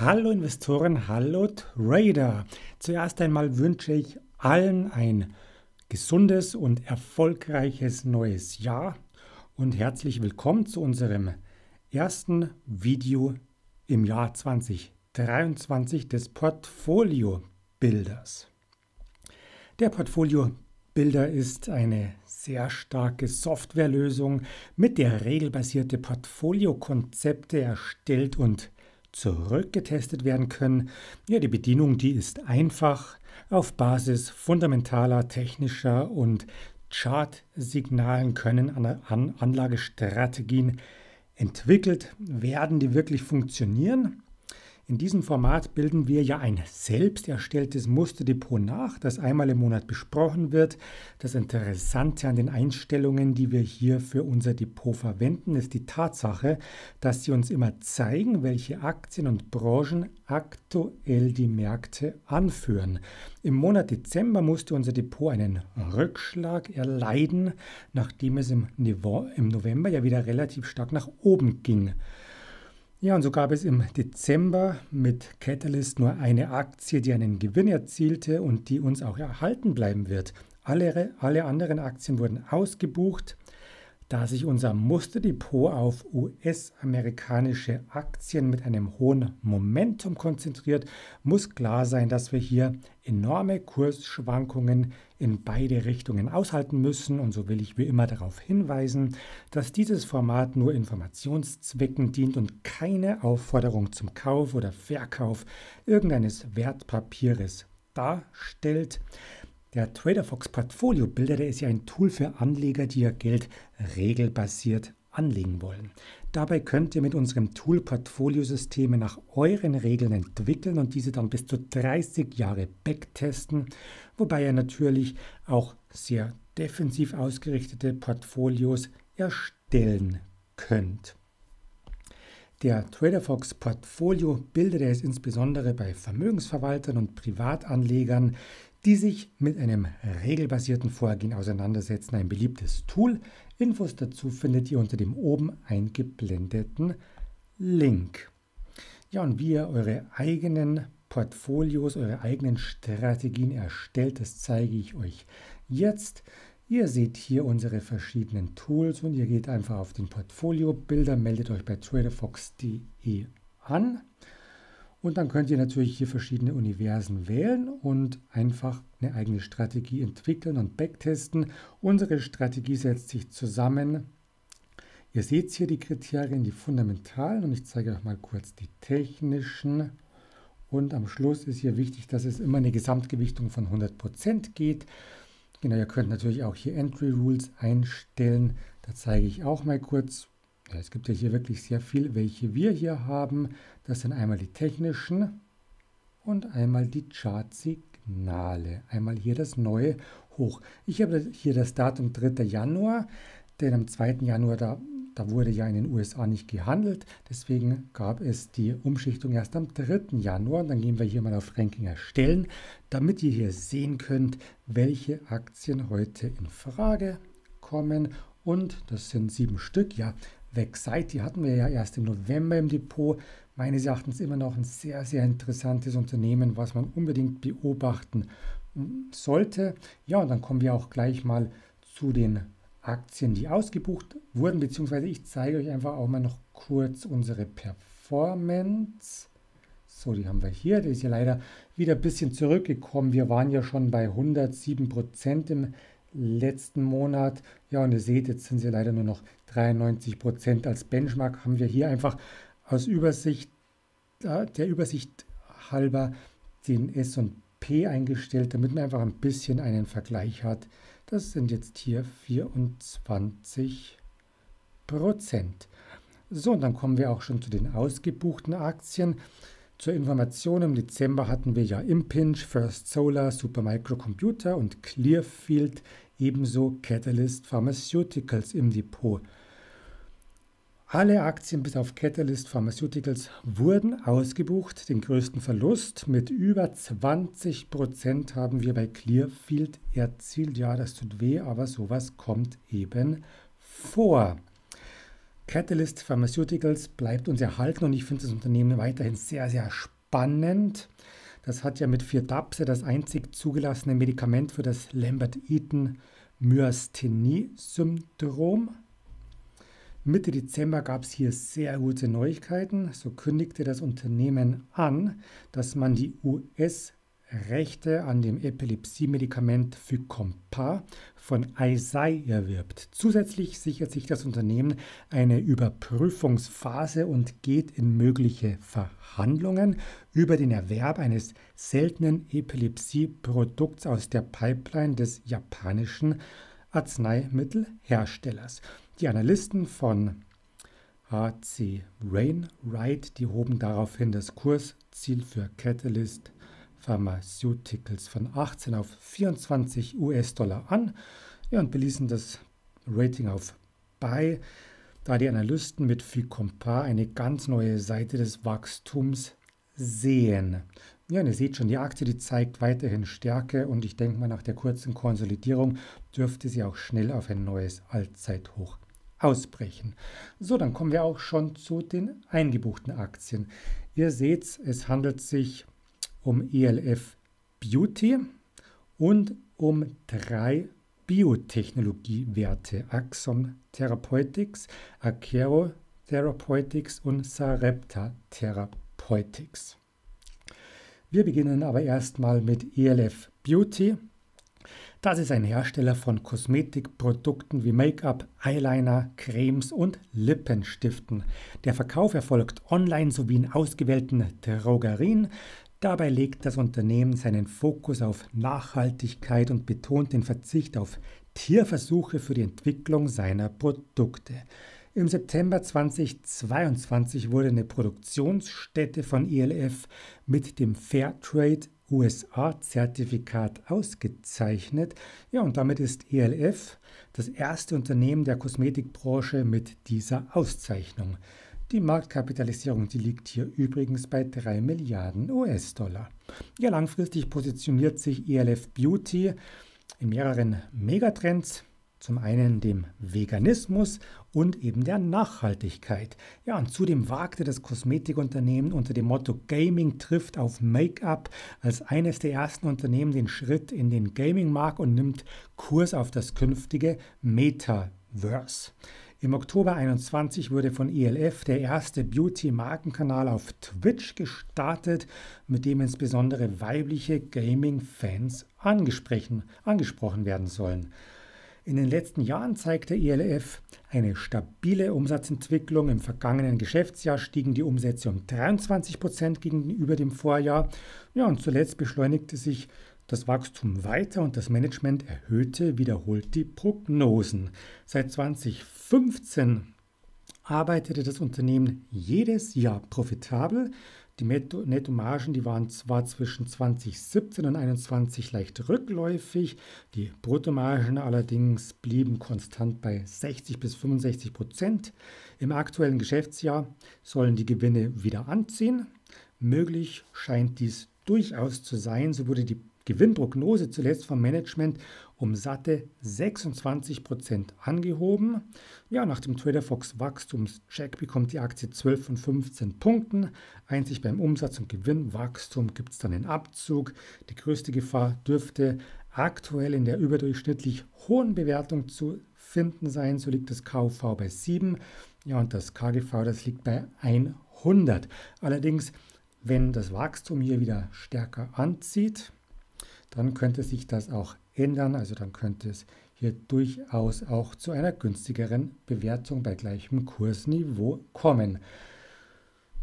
Hallo Investoren, hallo Trader. Zuerst einmal wünsche ich allen ein gesundes und erfolgreiches neues Jahr und herzlich willkommen zu unserem ersten Video im Jahr 2023 des Portfolio Builders. Der Portfolio Builder ist eine sehr starke Softwarelösung, mit der regelbasierte Portfoliokonzepte erstellt und zurückgetestet werden können. Ja, die Bedienung, die ist einfach auf Basis fundamentaler, technischer und Chartsignalen können an Anlagestrategien entwickelt werden, die wirklich funktionieren. In diesem Format bilden wir ja ein selbst erstelltes Musterdepot nach, das einmal im Monat besprochen wird. Das Interessante an den Einstellungen, die wir hier für unser Depot verwenden, ist die Tatsache, dass sie uns immer zeigen, welche Aktien und Branchen aktuell die Märkte anführen. Im Monat Dezember musste unser Depot einen Rückschlag erleiden, nachdem es im November ja wieder relativ stark nach oben ging. Ja, und so gab es im Dezember mit Catalyst nur eine Aktie, die einen Gewinn erzielte und die uns auch erhalten bleiben wird. Alle, alle anderen Aktien wurden ausgebucht. Da sich unser Musterdepot auf US-amerikanische Aktien mit einem hohen Momentum konzentriert, muss klar sein, dass wir hier enorme Kursschwankungen in beide Richtungen aushalten müssen. Und so will ich wie immer darauf hinweisen, dass dieses Format nur Informationszwecken dient und keine Aufforderung zum Kauf oder Verkauf irgendeines Wertpapieres darstellt. Der TraderFox Portfolio Bilder, der ist ja ein Tool für Anleger, die ihr Geld regelbasiert anlegen wollen. Dabei könnt ihr mit unserem Tool Portfoliosysteme nach euren Regeln entwickeln und diese dann bis zu 30 Jahre backtesten, wobei ihr natürlich auch sehr defensiv ausgerichtete Portfolios erstellen könnt. Der TraderFox Portfolio Bilder, der ist insbesondere bei Vermögensverwaltern und Privatanlegern die sich mit einem regelbasierten Vorgehen auseinandersetzen. Ein beliebtes Tool. Infos dazu findet ihr unter dem oben eingeblendeten Link. Ja, und wie ihr eure eigenen Portfolios, eure eigenen Strategien erstellt, das zeige ich euch jetzt. Ihr seht hier unsere verschiedenen Tools und ihr geht einfach auf den Portfolio-Bilder, meldet euch bei traderfox.de an. Und dann könnt ihr natürlich hier verschiedene Universen wählen und einfach eine eigene Strategie entwickeln und backtesten. Unsere Strategie setzt sich zusammen. Ihr seht hier die Kriterien, die fundamentalen und ich zeige euch mal kurz die technischen. Und am Schluss ist hier wichtig, dass es immer eine Gesamtgewichtung von 100% geht. Genau, ihr könnt natürlich auch hier Entry Rules einstellen. Da zeige ich auch mal kurz, ja, es gibt ja hier wirklich sehr viel, welche wir hier haben. Das sind einmal die technischen und einmal die Chartsignale. Einmal hier das neue Hoch. Ich habe hier das Datum 3. Januar, denn am 2. Januar da, da wurde ja in den USA nicht gehandelt. Deswegen gab es die Umschichtung erst am 3. Januar. Dann gehen wir hier mal auf Ranking erstellen, damit ihr hier sehen könnt, welche Aktien heute in Frage kommen. Und das sind sieben Stück. Ja, Vexite, die hatten wir ja erst im November im Depot. Meines Erachtens immer noch ein sehr, sehr interessantes Unternehmen, was man unbedingt beobachten sollte. Ja, und dann kommen wir auch gleich mal zu den Aktien, die ausgebucht wurden, beziehungsweise ich zeige euch einfach auch mal noch kurz unsere Performance. So, die haben wir hier. Die ist ja leider wieder ein bisschen zurückgekommen. Wir waren ja schon bei 107 Prozent im letzten Monat. Ja, und ihr seht, jetzt sind sie leider nur noch 93 Prozent als Benchmark. Haben wir hier einfach aus Übersicht, der Übersicht halber den S&P eingestellt, damit man einfach ein bisschen einen Vergleich hat. Das sind jetzt hier 24 Prozent. So, und dann kommen wir auch schon zu den ausgebuchten Aktien. Zur Information, im Dezember hatten wir ja Impinj, First Solar, Supermicro Computer und Clearfield, ebenso Catalyst Pharmaceuticals im Depot. Alle Aktien bis auf Catalyst Pharmaceuticals wurden ausgebucht. Den größten Verlust mit über 20% haben wir bei Clearfield erzielt. Ja, das tut weh, aber sowas kommt eben vor. Catalyst Pharmaceuticals bleibt uns erhalten und ich finde das Unternehmen weiterhin sehr, sehr spannend. Das hat ja mit Firdapse das einzig zugelassene Medikament für das Lambert-Eaton-Myasthenie-Syndrom. Mitte Dezember gab es hier sehr gute Neuigkeiten. So kündigte das Unternehmen an, dass man die US- Rechte an dem Epilepsie-Medikament Fycompa von Eisai erwirbt. Zusätzlich sichert sich das Unternehmen eine Überprüfungsphase und geht in mögliche Verhandlungen über den Erwerb eines seltenen Epilepsie-Produkts aus der Pipeline des japanischen Arzneimittelherstellers. Die Analysten von HC Rainwright, die hoben daraufhin das Kursziel für Catalyst Pharmaceuticals von 18 auf 24 US-Dollar an ja, und beließen das Rating auf Buy, da die Analysten mit Ficompa eine ganz neue Seite des Wachstums sehen. Ja, und ihr seht schon, die Aktie, die zeigt weiterhin Stärke und ich denke mal, nach der kurzen Konsolidierung dürfte sie auch schnell auf ein neues Allzeithoch ausbrechen. So, dann kommen wir auch schon zu den eingebuchten Aktien. Ihr seht, es handelt sich um ELF Beauty und um drei Biotechnologiewerte: Axon Therapeutics, Acero Therapeutics und Sarepta Therapeutics. Wir beginnen aber erstmal mit ELF Beauty. Das ist ein Hersteller von Kosmetikprodukten wie Make-up, Eyeliner, Cremes und Lippenstiften. Der Verkauf erfolgt online sowie in ausgewählten Drogerien. Dabei legt das Unternehmen seinen Fokus auf Nachhaltigkeit und betont den Verzicht auf Tierversuche für die Entwicklung seiner Produkte. Im September 2022 wurde eine Produktionsstätte von ILF mit dem Fairtrade USA-Zertifikat ausgezeichnet. Ja, und damit ist ELF das erste Unternehmen der Kosmetikbranche mit dieser Auszeichnung. Die Marktkapitalisierung, die liegt hier übrigens bei 3 Milliarden US-Dollar. Ja, langfristig positioniert sich ELF Beauty in mehreren Megatrends. Zum einen dem Veganismus und eben der Nachhaltigkeit. Ja, und zudem wagte das Kosmetikunternehmen unter dem Motto Gaming trifft auf Make-up als eines der ersten Unternehmen den Schritt in den Gaming-Markt und nimmt Kurs auf das künftige Metaverse. Im Oktober 21 wurde von ELF der erste Beauty-Markenkanal auf Twitch gestartet, mit dem insbesondere weibliche Gaming-Fans angesprochen werden sollen. In den letzten Jahren zeigte ELF eine stabile Umsatzentwicklung. Im vergangenen Geschäftsjahr stiegen die Umsätze um 23 Prozent gegenüber dem Vorjahr. Ja, und zuletzt beschleunigte sich das Wachstum weiter und das Management erhöhte wiederholt die Prognosen. Seit 2015 arbeitete das Unternehmen jedes Jahr profitabel. Die Nettomargen, die waren zwar zwischen 2017 und 2021 leicht rückläufig, die Bruttomargen allerdings blieben konstant bei 60 bis 65 Prozent. Im aktuellen Geschäftsjahr sollen die Gewinne wieder anziehen. Möglich scheint dies durchaus zu sein. So wurde die Gewinnprognose zuletzt vom Management um satte 26 Prozent angehoben. Ja, nach dem Trader Fox Wachstumscheck bekommt die Aktie 12 von 15 Punkten. Einzig beim Umsatz- und Gewinnwachstum gibt es dann einen Abzug. Die größte Gefahr dürfte aktuell in der überdurchschnittlich hohen Bewertung zu finden sein. So liegt das KV bei 7. Ja, und das KGV, das liegt bei 100. Allerdings, wenn das Wachstum hier wieder stärker anzieht, dann könnte sich das auch ändern. Also dann könnte es hier durchaus auch zu einer günstigeren Bewertung bei gleichem Kursniveau kommen.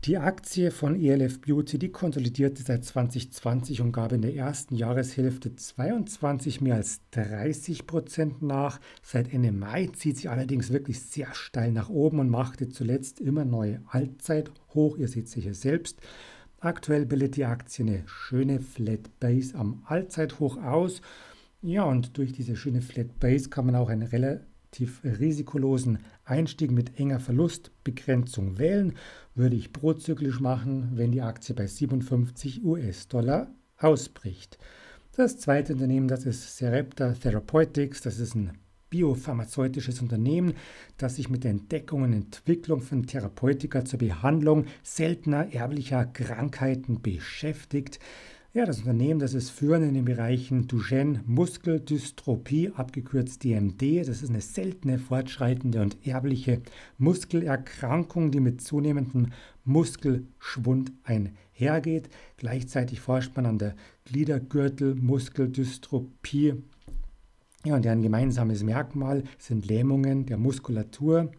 Die Aktie von ELF Beauty, die konsolidierte seit 2020 und gab in der ersten Jahreshälfte 22 mehr als 30 Prozent nach. Seit Ende Mai zieht sie allerdings wirklich sehr steil nach oben und machte zuletzt immer neue Allzeit hoch. Ihr seht sie hier selbst. Aktuell bildet die Aktie eine schöne Flat Base am Allzeithoch aus. Ja, und durch diese schöne Flat Base kann man auch einen relativ risikolosen Einstieg mit enger Verlustbegrenzung wählen. Würde ich prozyklisch machen, wenn die Aktie bei 57 US-Dollar ausbricht. Das zweite Unternehmen, das ist Sarepta Therapeutics. Das ist ein biopharmazeutisches Unternehmen, das sich mit der Entdeckung und Entwicklung von Therapeutika zur Behandlung seltener erblicher Krankheiten beschäftigt. Ja, das Unternehmen, das ist führend in den Bereichen Duchenne Muskeldystrophie, abgekürzt DMD. Das ist eine seltene, fortschreitende und erbliche Muskelerkrankung, die mit zunehmendem Muskelschwund einhergeht. Gleichzeitig forscht man an der Gliedergürtel-Muskeldystrophie. Ja, und deren gemeinsames Merkmal sind Lähmungen der Muskulatur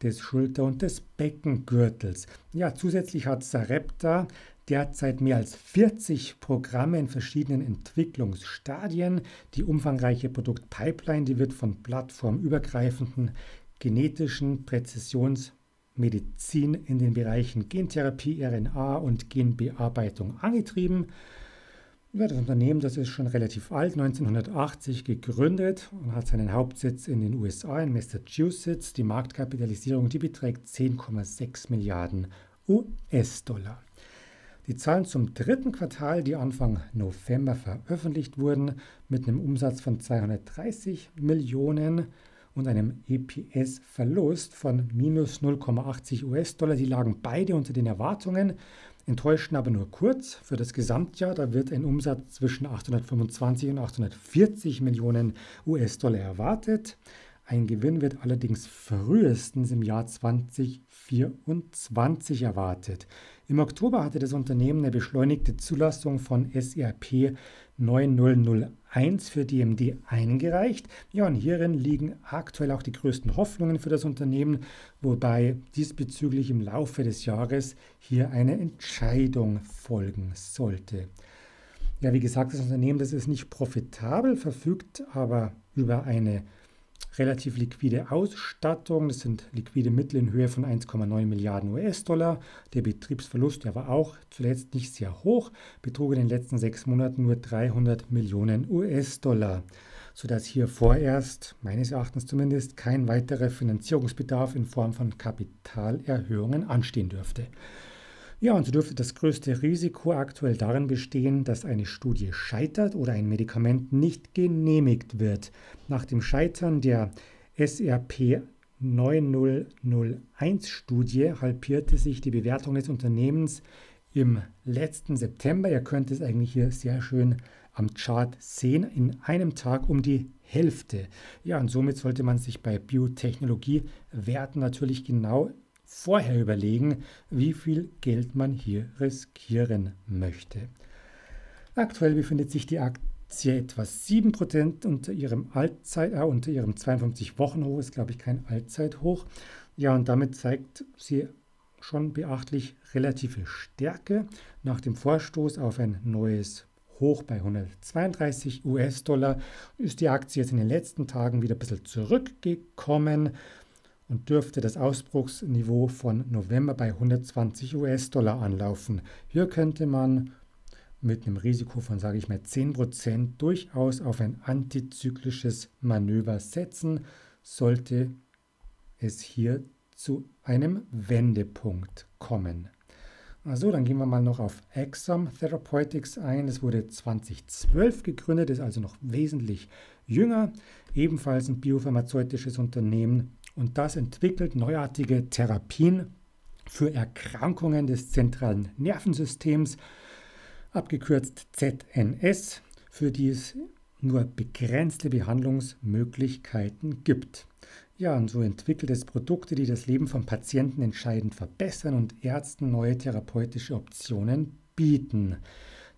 des Schulter- und des Beckengürtels. Ja, zusätzlich hat Sarepta derzeit mehr als 40 Programme in verschiedenen Entwicklungsstadien. Die umfangreiche Produktpipeline, die wird von plattformübergreifenden genetischen Präzisionsmedizin in den Bereichen Gentherapie, RNA und Genbearbeitung angetrieben. Ja, das Unternehmen, das ist schon relativ alt, 1980 gegründet und hat seinen Hauptsitz in den USA, in Massachusetts. Die Marktkapitalisierung, die beträgt 10,6 Milliarden US-Dollar. Die Zahlen zum dritten Quartal, die Anfang November veröffentlicht wurden, mit einem Umsatz von 230 Millionen und einem EPS-Verlust von minus 0,80 US-Dollar, die lagen beide unter den Erwartungen, enttäuschten aber nur kurz. Für das Gesamtjahr, da wird ein Umsatz zwischen 825 und 840 Millionen US-Dollar erwartet. Ein Gewinn wird allerdings frühestens im Jahr 2024 erwartet. Im Oktober hatte das Unternehmen eine beschleunigte Zulassung von SRP 9001 für DMD eingereicht. Ja, und hierin liegen aktuell auch die größten Hoffnungen für das Unternehmen, wobei diesbezüglich im Laufe des Jahres hier eine Entscheidung folgen sollte. Ja, wie gesagt, das Unternehmen, das ist nicht profitabel, verfügt aber über eine relativ liquide Ausstattung. Das sind liquide Mittel in Höhe von 1,9 Milliarden US-Dollar. Der Betriebsverlust, der war auch zuletzt nicht sehr hoch, betrug in den letzten sechs Monaten nur 300 Millionen US-Dollar, sodass hier vorerst, meines Erachtens zumindest, kein weiterer Finanzierungsbedarf in Form von Kapitalerhöhungen anstehen dürfte. Ja, und so dürfte das größte Risiko aktuell darin bestehen, dass eine Studie scheitert oder ein Medikament nicht genehmigt wird. Nach dem Scheitern der SRP 9001-Studie halbierte sich die Bewertung des Unternehmens im letzten September. Ihr könnt es eigentlich hier sehr schön am Chart sehen, in einem Tag um die Hälfte. Ja, und somit sollte man sich bei Biotechnologiewerten natürlich genau vorher überlegen, wie viel Geld man hier riskieren möchte. Aktuell befindet sich die Aktie etwas 7% unter ihrem Allzeit, äh, unter ihrem 52-Wochen-Hoch, ist glaube ich kein Allzeithoch. Ja, und damit zeigt sie schon beachtlich relative Stärke. Nach dem Vorstoß auf ein neues Hoch bei 132 US-Dollar ist die Aktie jetzt in den letzten Tagen wieder ein bisschen zurückgekommen und dürfte das Ausbruchsniveau von November bei 120 US-Dollar anlaufen. Hier könnte man mit einem Risiko von, sage ich mal, 10% durchaus auf ein antizyklisches Manöver setzen, sollte es hier zu einem Wendepunkt kommen. Also, dann gehen wir mal noch auf Exam Therapeutics ein. Es wurde 2012 gegründet, ist also noch wesentlich jünger. Ebenfalls ein biopharmazeutisches Unternehmen und das entwickelt neuartige Therapien für Erkrankungen des zentralen Nervensystems, abgekürzt ZNS, für die es nur begrenzte Behandlungsmöglichkeiten gibt. Ja, und so entwickelt es Produkte, die das Leben von Patienten entscheidend verbessern und Ärzten neue therapeutische Optionen bieten.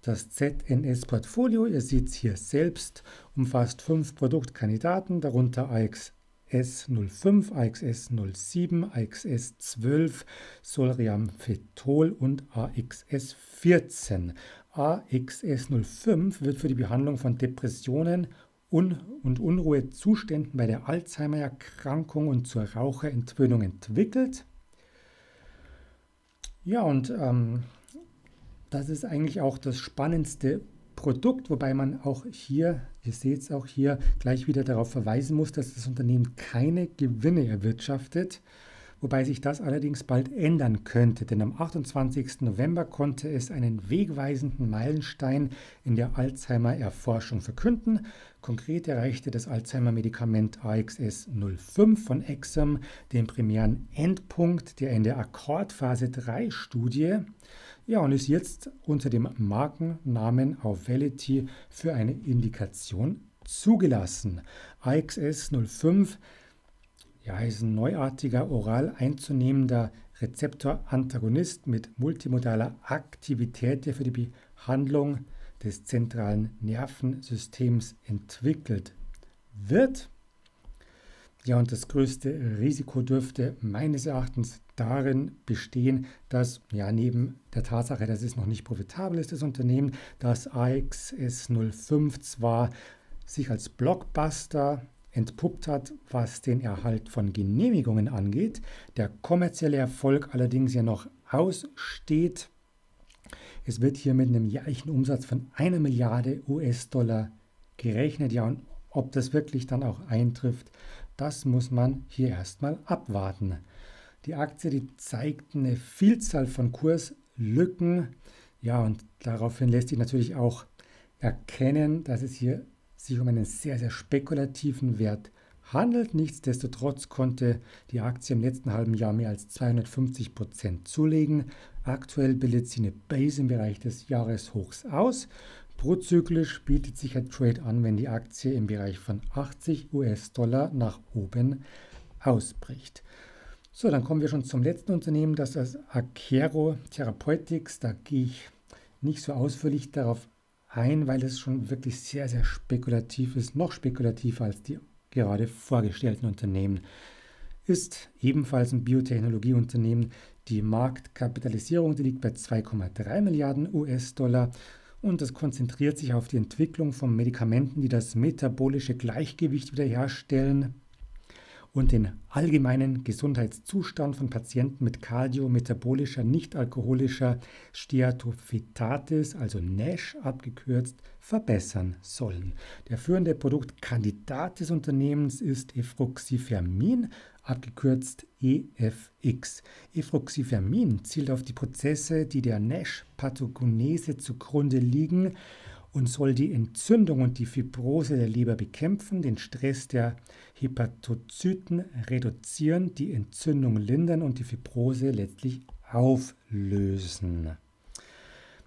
Das ZNS-Portfolio, ihr seht es hier selbst, umfasst fünf Produktkandidaten, darunter AX AXS05, AXS07, AXS12, Solriamfetol und AXS14. AXS05 wird für die Behandlung von Depressionen Un und Unruhezuständen bei der Alzheimer-Erkrankung und zur Raucherentwöhnung entwickelt. Ja, und ähm, das ist eigentlich auch das spannendste Produkt, wobei man auch hier, ihr seht es auch hier, gleich wieder darauf verweisen muss, dass das Unternehmen keine Gewinne erwirtschaftet, wobei sich das allerdings bald ändern könnte, denn am 28. November konnte es einen wegweisenden Meilenstein in der Alzheimer-Erforschung verkünden. Konkret erreichte das Alzheimer-Medikament AXS 05 von Exum den primären Endpunkt der in der Akkordphase 3 Studie ja, und ist jetzt unter dem Markennamen Auvelity für eine Indikation zugelassen. AXS 05 ja, ist ein neuartiger oral einzunehmender Rezeptorantagonist mit multimodaler Aktivität, der für die Behandlung des zentralen Nervensystems entwickelt wird. Ja, und das größte Risiko dürfte meines Erachtens darin bestehen, dass ja neben der Tatsache, dass es noch nicht profitabel ist, das Unternehmen, dass AXS 05 zwar sich als Blockbuster entpuppt hat, was den Erhalt von Genehmigungen angeht, der kommerzielle Erfolg allerdings ja noch aussteht. Es wird hier mit einem jährlichen Umsatz von einer Milliarde US-Dollar gerechnet. Ja, und ob das wirklich dann auch eintrifft, das muss man hier erstmal abwarten. Die Aktie, die zeigt eine Vielzahl von Kurslücken. Ja, und daraufhin lässt sich natürlich auch erkennen, dass es hier sich um einen sehr, sehr spekulativen Wert handelt. Nichtsdestotrotz konnte die Aktie im letzten halben Jahr mehr als 250 Prozent zulegen. Aktuell bildet sie eine Base im Bereich des Jahreshochs aus. Prozyklisch bietet sich ein Trade an, wenn die Aktie im Bereich von 80 US-Dollar nach oben ausbricht. So, dann kommen wir schon zum letzten Unternehmen, das ist Akero Therapeutics. Da gehe ich nicht so ausführlich darauf ein, weil es schon wirklich sehr, sehr spekulativ ist, noch spekulativer als die gerade vorgestellten Unternehmen. Ist ebenfalls ein Biotechnologieunternehmen. Die Marktkapitalisierung die liegt bei 2,3 Milliarden US-Dollar und das konzentriert sich auf die Entwicklung von Medikamenten, die das metabolische Gleichgewicht wiederherstellen und den allgemeinen Gesundheitszustand von Patienten mit kardiometabolischer, nicht-alkoholischer Steatophytatis, also NASH abgekürzt, verbessern sollen. Der führende Produktkandidat des Unternehmens ist Efruxifermin, abgekürzt EFX. Efruxifermin zielt auf die Prozesse, die der NASH-Pathogenese zugrunde liegen und soll die Entzündung und die Fibrose der Leber bekämpfen, den Stress der Hepatozyten reduzieren, die Entzündung lindern und die Fibrose letztlich auflösen.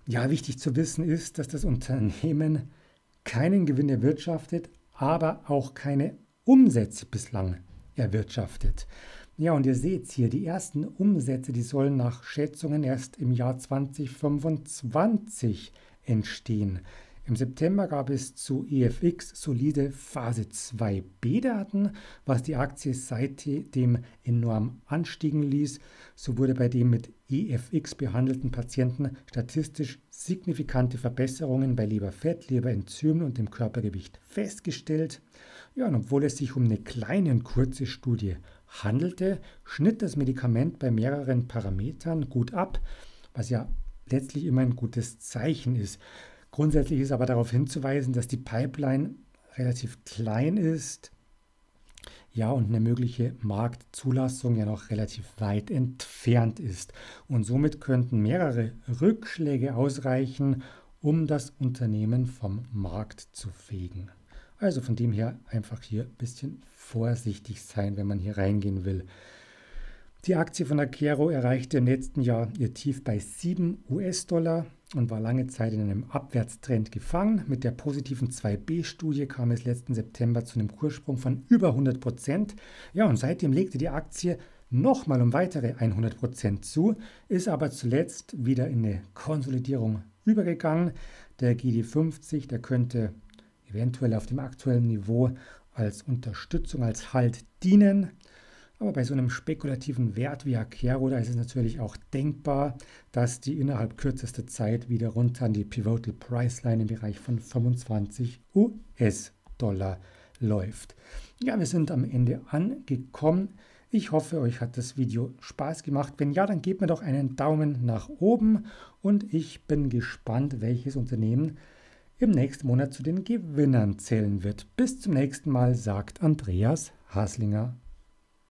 Ja, wichtig zu wissen ist, dass das Unternehmen keinen Gewinn erwirtschaftet, aber auch keine Umsätze bislang erwirtschaftet. Ja, und ihr seht hier, die ersten Umsätze, die sollen nach Schätzungen erst im Jahr 2025 entstehen. Im September gab es zu EFX solide Phase 2b-Daten, was die Aktie seitdem enorm anstiegen ließ. So wurde bei den mit EFX behandelten Patienten statistisch signifikante Verbesserungen bei Leberfett, Leberenzymen und dem Körpergewicht festgestellt. Ja, und obwohl es sich um eine kleine und kurze Studie handelte, schnitt das Medikament bei mehreren Parametern gut ab, was ja letztlich immer ein gutes Zeichen ist. Grundsätzlich ist aber darauf hinzuweisen, dass die Pipeline relativ klein ist, ja, und eine mögliche Marktzulassung ja noch relativ weit entfernt ist. Und somit könnten mehrere Rückschläge ausreichen, um das Unternehmen vom Markt zu fegen. Also von dem her einfach hier ein bisschen vorsichtig sein, wenn man hier reingehen will. Die Aktie von Akero erreichte im letzten Jahr ihr Tief bei 7 US-Dollar und war lange Zeit in einem Abwärtstrend gefangen. Mit der positiven 2b-Studie kam es letzten September zu einem Kurssprung von über 100 Prozent. Ja, und seitdem legte die Aktie nochmal um weitere 100 Prozent zu, ist aber zuletzt wieder in eine Konsolidierung übergegangen. Der GD50, der könnte eventuell auf dem aktuellen Niveau als Unterstützung, als Halt dienen. Aber bei so einem spekulativen Wert wie Akero, da ist es natürlich auch denkbar, dass die innerhalb kürzester Zeit wieder runter an die Pivotal Price Line im Bereich von 25 US-Dollar läuft. Ja, wir sind am Ende angekommen. Ich hoffe, euch hat das Video Spaß gemacht. Wenn ja, dann gebt mir doch einen Daumen nach oben und ich bin gespannt, welches Unternehmen im nächsten Monat zu den Gewinnern zählen wird. Bis zum nächsten Mal, sagt Andreas Haslinger.